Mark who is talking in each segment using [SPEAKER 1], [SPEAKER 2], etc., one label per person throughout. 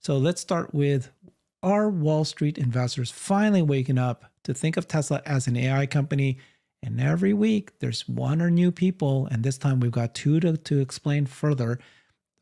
[SPEAKER 1] So let's start with are Wall Street investors finally waking up to think of Tesla as an AI company? And every week there's one or new people, and this time we've got two to, to explain further.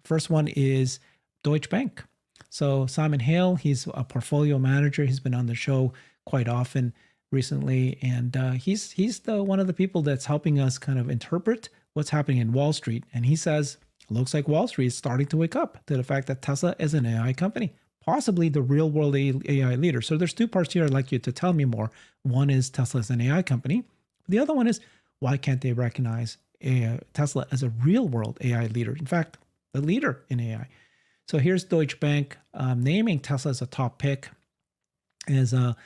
[SPEAKER 1] The first one is Deutsche Bank. So Simon Hale, he's a portfolio manager. He's been on the show quite often recently, and uh, he's he's the one of the people that's helping us kind of interpret what's happening in Wall Street. And he says, looks like Wall Street is starting to wake up to the fact that Tesla is an AI company possibly the real world AI leader. So there's two parts here I'd like you to tell me more. One is Tesla is an AI company. The other one is why can't they recognize AI, Tesla as a real world AI leader? In fact, the leader in AI. So here's Deutsche Bank um, naming Tesla as a top pick. As a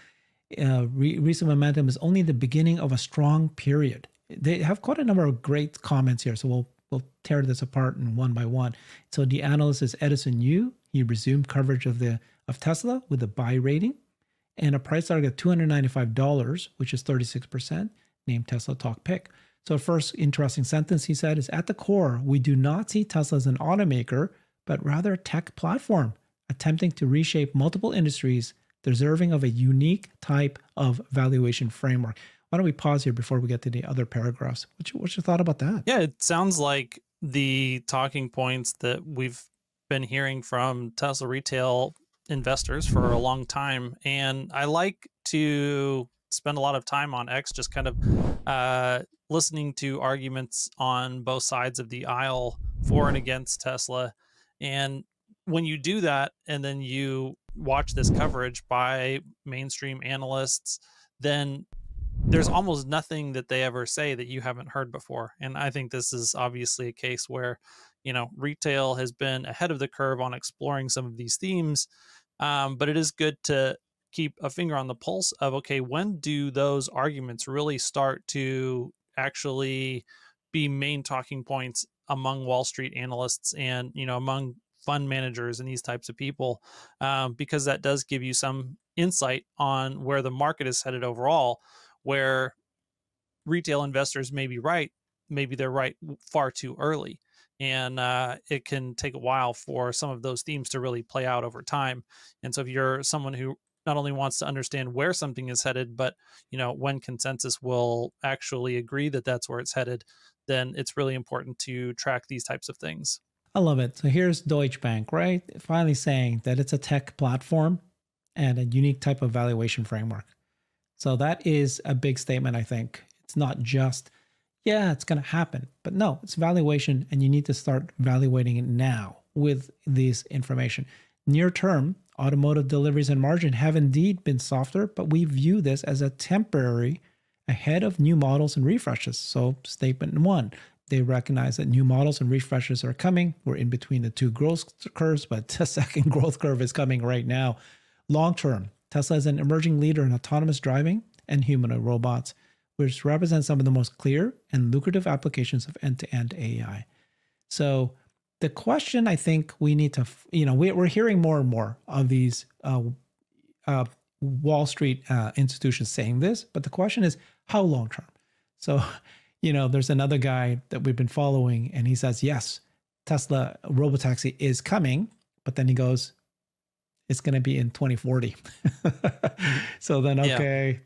[SPEAKER 1] uh, re- recent momentum is only the beginning of a strong period. They have quite a number of great comments here, so we'll we'll tear this apart and one by one. So the analyst is Edison Yu. He resumed coverage of the of Tesla with a buy rating and a price target of $295, which is 36%, named Tesla Talk Pick. So, first interesting sentence he said is at the core, we do not see Tesla as an automaker, but rather a tech platform attempting to reshape multiple industries, deserving of a unique type of valuation framework. Why don't we pause here before we get to the other paragraphs? What's your, what's your thought about that?
[SPEAKER 2] Yeah, it sounds like the talking points that we've been hearing from Tesla retail investors for a long time, and I like to spend a lot of time on X, just kind of uh, listening to arguments on both sides of the aisle for and against Tesla. And when you do that, and then you watch this coverage by mainstream analysts, then there's almost nothing that they ever say that you haven't heard before. And I think this is obviously a case where you know retail has been ahead of the curve on exploring some of these themes um, but it is good to keep a finger on the pulse of okay when do those arguments really start to actually be main talking points among wall street analysts and you know among fund managers and these types of people um, because that does give you some insight on where the market is headed overall where retail investors may be right maybe they're right far too early and uh, it can take a while for some of those themes to really play out over time. And so, if you're someone who not only wants to understand where something is headed, but you know when consensus will actually agree that that's where it's headed, then it's really important to track these types of things.
[SPEAKER 1] I love it. So here's Deutsche Bank, right? Finally saying that it's a tech platform and a unique type of valuation framework. So that is a big statement, I think. It's not just yeah, it's going to happen. But no, it's valuation, and you need to start valuating it now with this information. Near term, automotive deliveries and margin have indeed been softer, but we view this as a temporary ahead of new models and refreshes. So, statement one they recognize that new models and refreshes are coming. We're in between the two growth curves, but the second growth curve is coming right now. Long term, Tesla is an emerging leader in autonomous driving and humanoid robots which represent some of the most clear and lucrative applications of end to end AI. So, the question I think we need to, you know, we, are hearing more and more of these uh, uh, Wall Street uh, institutions saying this, but the question is how long term? So, you know, there's another guy that we've been following, and he says, yes, Tesla robotaxi is coming, but then he goes, it's going to be in 2040. so then, okay, yeah.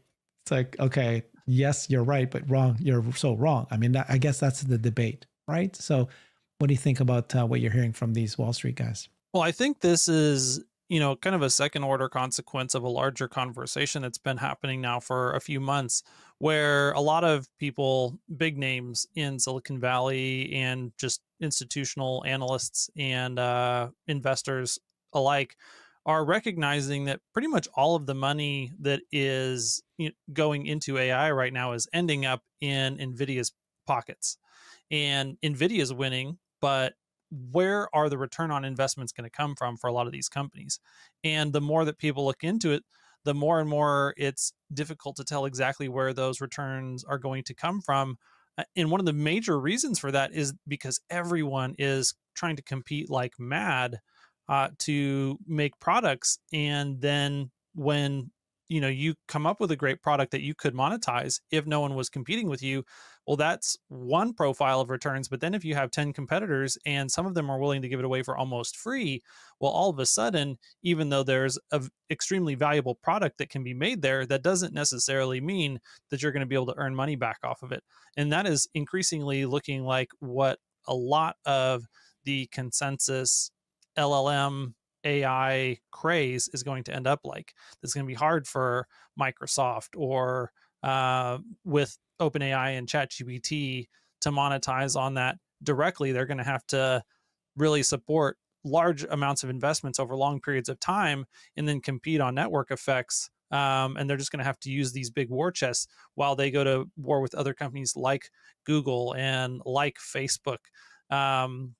[SPEAKER 1] it's like, okay, yes, you're right, but wrong, you're so wrong. I mean, I guess that's the debate, right? So, what do you think about uh, what you're hearing from these Wall Street guys?
[SPEAKER 2] Well, I think this is, you know, kind of a second order consequence of a larger conversation that's been happening now for a few months, where a lot of people, big names in Silicon Valley and just institutional analysts and uh, investors alike, are recognizing that pretty much all of the money that is going into AI right now is ending up in NVIDIA's pockets. And NVIDIA's winning, but where are the return on investments going to come from for a lot of these companies? And the more that people look into it, the more and more it's difficult to tell exactly where those returns are going to come from. Uh, and one of the major reasons for that is because everyone is trying to compete like mad uh, to make products. And then when you know you come up with a great product that you could monetize if no one was competing with you well that's one profile of returns but then if you have 10 competitors and some of them are willing to give it away for almost free well all of a sudden even though there's an extremely valuable product that can be made there that doesn't necessarily mean that you're going to be able to earn money back off of it and that is increasingly looking like what a lot of the consensus llm AI craze is going to end up like. It's going to be hard for Microsoft or uh, with OpenAI and ChatGPT to monetize on that directly. They're going to have to really support large amounts of investments over long periods of time and then compete on network effects. Um, and they're just going to have to use these big war chests while they go to war with other companies like Google and like Facebook. Um,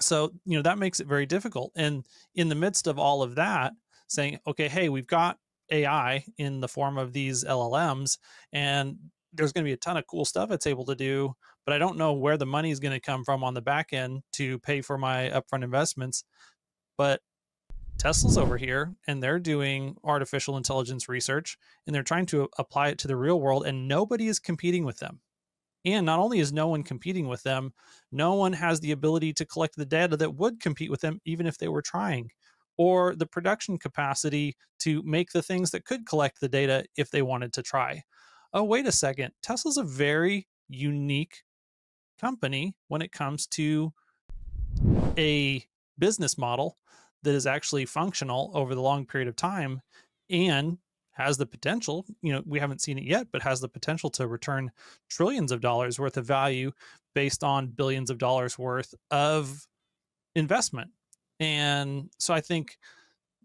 [SPEAKER 2] so you know that makes it very difficult and in the midst of all of that saying okay hey we've got ai in the form of these llms and there's going to be a ton of cool stuff it's able to do but i don't know where the money is going to come from on the back end to pay for my upfront investments but tesla's over here and they're doing artificial intelligence research and they're trying to apply it to the real world and nobody is competing with them and not only is no one competing with them, no one has the ability to collect the data that would compete with them, even if they were trying, or the production capacity to make the things that could collect the data if they wanted to try. Oh, wait a second. Tesla's a very unique company when it comes to a business model that is actually functional over the long period of time and has the potential, you know, we haven't seen it yet, but has the potential to return trillions of dollars worth of value based on billions of dollars worth of investment. And so I think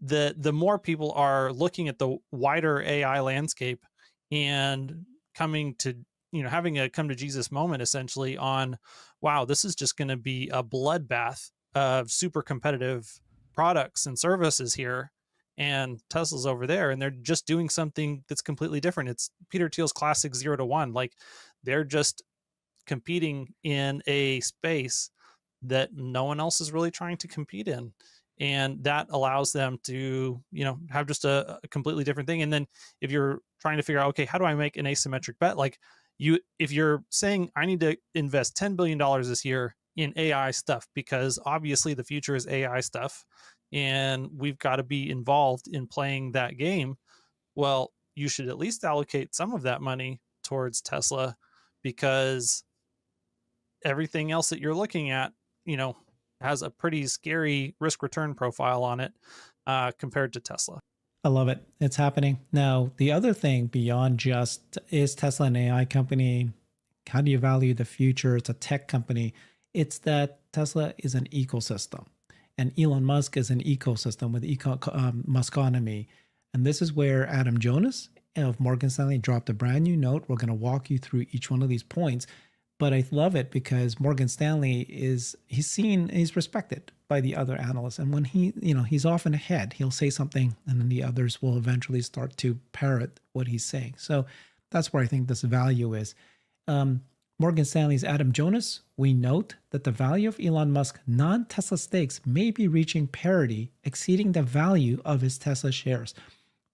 [SPEAKER 2] that the more people are looking at the wider AI landscape and coming to, you know, having a come to Jesus moment essentially on, wow, this is just going to be a bloodbath of super competitive products and services here and Tesla's over there and they're just doing something that's completely different. It's Peter Thiel's classic zero to one. Like they're just competing in a space that no one else is really trying to compete in. And that allows them to, you know, have just a, a completely different thing. And then if you're trying to figure out, okay, how do I make an asymmetric bet? Like you, if you're saying I need to invest $10 billion this year in AI stuff, because obviously the future is AI stuff and we've got to be involved in playing that game, well, you should at least allocate some of that money towards Tesla because everything else that you're looking at, you know, has a pretty scary risk return profile on it uh, compared to Tesla.
[SPEAKER 1] I love it. It's happening. Now, the other thing beyond just is Tesla an AI company? How do you value the future? It's a tech company. It's that Tesla is an ecosystem and Elon Musk is an ecosystem with eco um, Muskonomy. And this is where Adam Jonas of Morgan Stanley dropped a brand new note. We're going to walk you through each one of these points. But I love it because Morgan Stanley is he's seen he's respected by the other analysts. And when he, you know, he's often ahead, he'll say something and then the others will eventually start to parrot what he's saying. So that's where I think this value is. Um, Morgan Stanley's Adam Jonas, we note that the value of Elon Musk non Tesla stakes may be reaching parity, exceeding the value of his Tesla shares.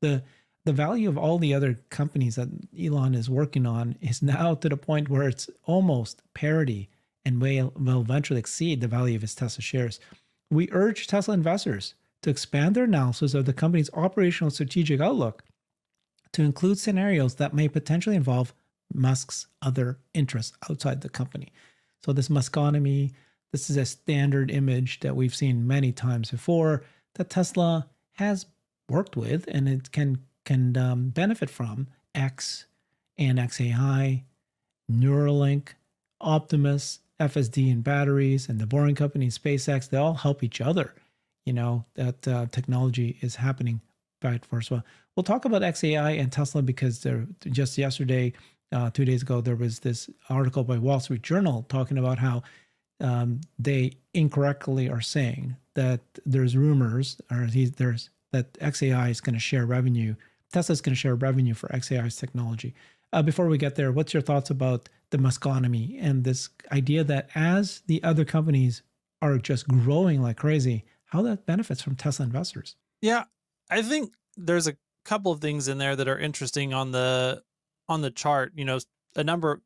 [SPEAKER 1] The the value of all the other companies that Elon is working on is now to the point where it's almost parity and will, will eventually exceed the value of his Tesla shares. We urge Tesla investors to expand their analysis of the company's operational strategic outlook to include scenarios that may potentially involve Musk's other interests outside the company. So this Muskonomy, this is a standard image that we've seen many times before that Tesla has worked with and it can can um, benefit from X and xAI, Neuralink, Optimus, FSD and batteries, and the Boring Company and SpaceX. They all help each other. You know that uh, technology is happening right as well. We'll talk about xAI and Tesla because they're just yesterday uh, two days ago, there was this article by Wall Street Journal talking about how um, they incorrectly are saying that there's rumors or there's that xAI is going to share revenue. Tesla is going to share revenue for xAI's technology. Uh, before we get there, what's your thoughts about the Muskonomy and this idea that as the other companies are just growing like crazy, how that benefits from Tesla investors?
[SPEAKER 2] Yeah, I think there's a couple of things in there that are interesting on the on the chart. You know, a number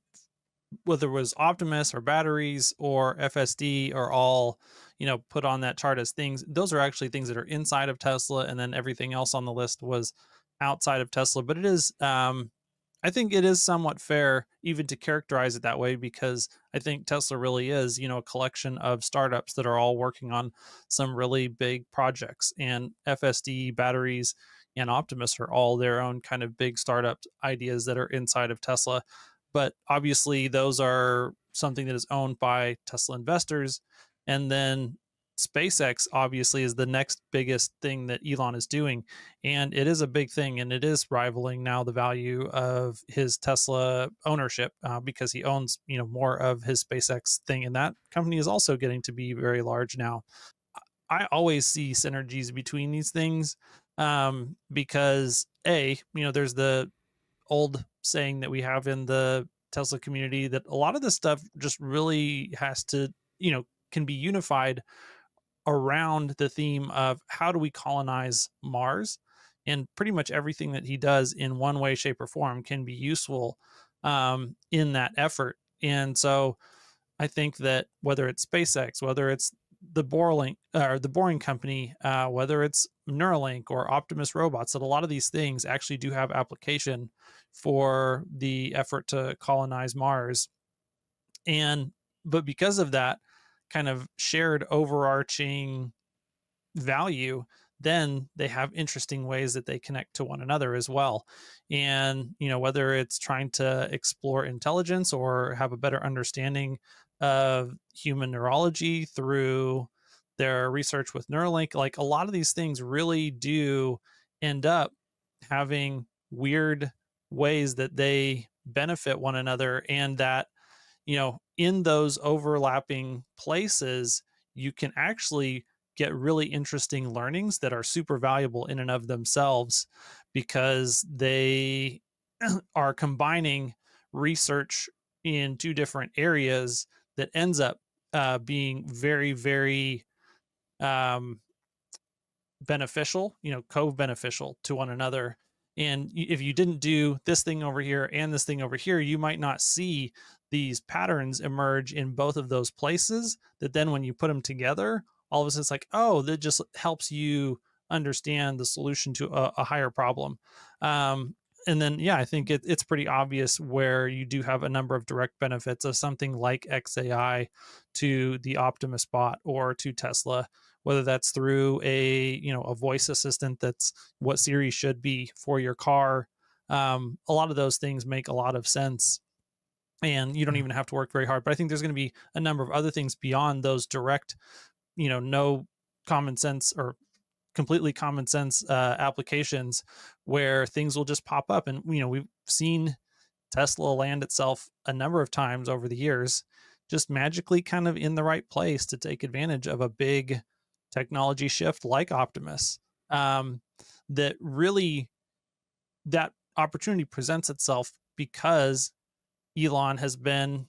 [SPEAKER 2] whether it was Optimus or batteries or FSD are all, you know, put on that chart as things. Those are actually things that are inside of Tesla, and then everything else on the list was outside of Tesla. But it is, um, I think, it is somewhat fair even to characterize it that way because I think Tesla really is, you know, a collection of startups that are all working on some really big projects, and FSD batteries and Optimus are all their own kind of big startup ideas that are inside of Tesla but obviously those are something that is owned by Tesla investors. And then SpaceX obviously is the next biggest thing that Elon is doing. And it is a big thing and it is rivaling now the value of his Tesla ownership uh, because he owns, you know, more of his SpaceX thing. And that company is also getting to be very large now. I always see synergies between these things um, because A, you know, there's the old saying that we have in the Tesla community that a lot of this stuff just really has to, you know, can be unified around the theme of how do we colonize Mars? And pretty much everything that he does in one way, shape, or form can be useful um, in that effort. And so I think that whether it's SpaceX, whether it's the Boring or the Boring Company, uh, whether it's Neuralink or Optimus Robots, that a lot of these things actually do have application for the effort to colonize Mars. And but because of that kind of shared overarching value, then they have interesting ways that they connect to one another as well. And, you know, whether it's trying to explore intelligence or have a better understanding of human neurology through their research with Neuralink, like a lot of these things really do end up having weird ways that they benefit one another and that you know in those overlapping places you can actually get really interesting learnings that are super valuable in and of themselves because they are combining research in two different areas that ends up uh, being very very um, beneficial you know co-beneficial to one another and if you didn't do this thing over here and this thing over here, you might not see these patterns emerge in both of those places. That then when you put them together, all of a sudden it's like, oh, that just helps you understand the solution to a, a higher problem. Um, and then, yeah, I think it, it's pretty obvious where you do have a number of direct benefits of something like XAI to the Optimus bot or to Tesla whether that's through a you know a voice assistant that's what Siri should be for your car. Um, a lot of those things make a lot of sense, and you don't mm. even have to work very hard. But I think there's going to be a number of other things beyond those direct, you know, no common sense or completely common sense uh, applications where things will just pop up. And you know, we've seen Tesla land itself a number of times over the years, just magically kind of in the right place to take advantage of a big technology shift like Optimus um, that really that opportunity presents itself because Elon has been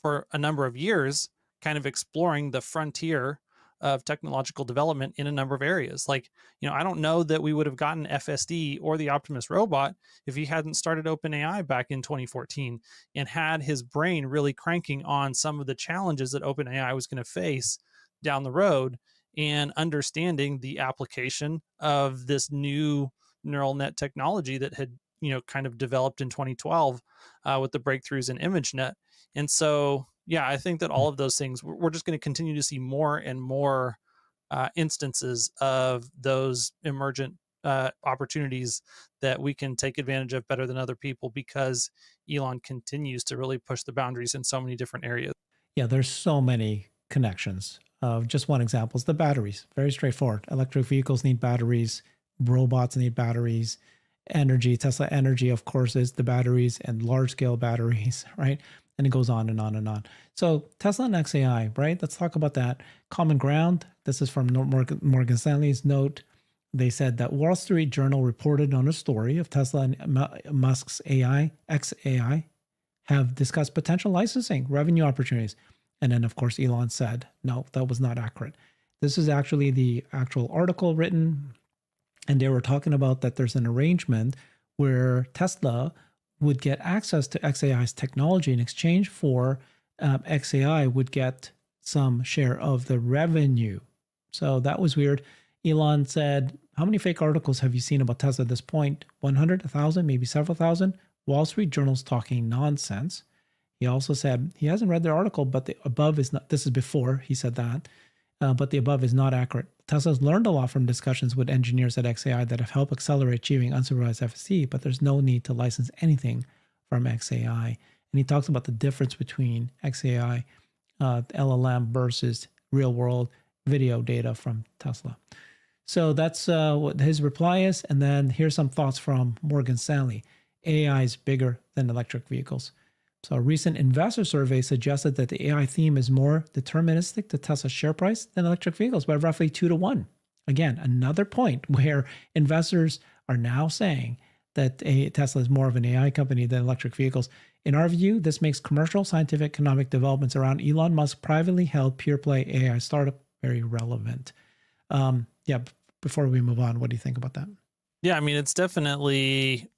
[SPEAKER 2] for a number of years kind of exploring the frontier of technological development in a number of areas. Like, you know, I don't know that we would have gotten FSD or the Optimus robot if he hadn't started OpenAI back in 2014 and had his brain really cranking on some of the challenges that OpenAI was going to face down the road and understanding the application of this new neural net technology that had you know kind of developed in 2012 uh, with the breakthroughs in ImageNet. And so, yeah, I think that all mm. of those things we're just going to continue to see more and more uh, instances of those emergent uh, opportunities that we can take advantage of better than other people because Elon continues to really push the boundaries in so many different areas.
[SPEAKER 1] Yeah, there's so many connections of just one example is the batteries. Very straightforward. Electric vehicles need batteries, robots need batteries, energy, Tesla Energy, of course, is the batteries and large scale batteries, right? And it goes on and on and on. So Tesla and XAI, right? Let's talk about that. Common ground. This is from Morgan Stanley's note. They said that Wall Street Journal reported on a story of Tesla and Musk's AI, XAI, have discussed potential licensing revenue opportunities. And then, of course, Elon said, no, that was not accurate. This is actually the actual article written and they were talking about that there's an arrangement where Tesla would get access to XAI's technology in exchange for um, XAI would get some share of the revenue. So that was weird. Elon said, How many fake articles have you seen about Tesla at this point? 100, 1,000, maybe several thousand? Wall Street Journal's talking nonsense. He also said he hasn't read the article, but the above is not, this is before he said that, uh, but the above is not accurate. Tesla's learned a lot from discussions with engineers at XAI that have helped accelerate achieving unsupervised FSD, but there's no need to license anything from XAI. And he talks about the difference between XAI, uh, LLM versus real world video data from Tesla. So that's uh, what his reply is. And then here's some thoughts from Morgan Stanley. AI is bigger than electric vehicles. So a recent investor survey suggested that the AI theme is more deterministic to Tesla's share price than electric vehicles by roughly two to one. Again, another point where investors are now saying that a, Tesla is more of an AI company than electric vehicles. In our view, this makes commercial, scientific, economic developments around Elon Musk privately held pure play AI startup very relevant. Um, yeah, before we move on, what do you think about that?
[SPEAKER 2] Yeah, I mean, it's definitely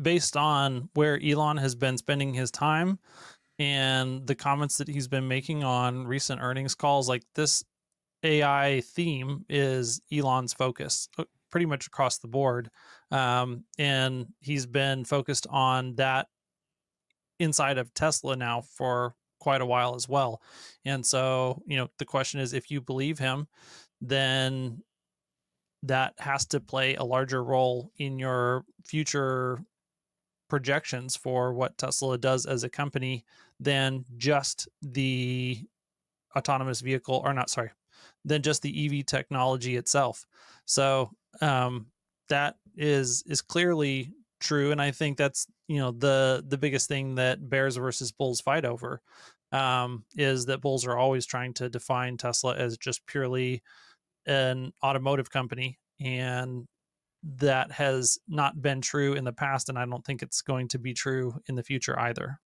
[SPEAKER 2] based on where Elon has been spending his time and the comments that he's been making on recent earnings calls. Like this AI theme is Elon's focus uh, pretty much across the board. Um, and he's been focused on that inside of Tesla now for quite a while as well. And so, you know, the question is if you believe him, then that has to play a larger role in your future projections for what Tesla does as a company than just the autonomous vehicle or not sorry than just the EV technology itself. So um, that is is clearly true, and I think that's you know the the biggest thing that bears versus bulls fight over um, is that bulls are always trying to define Tesla as just purely an automotive company, and that has not been true in the past, and I don't think it's going to be true in the future either.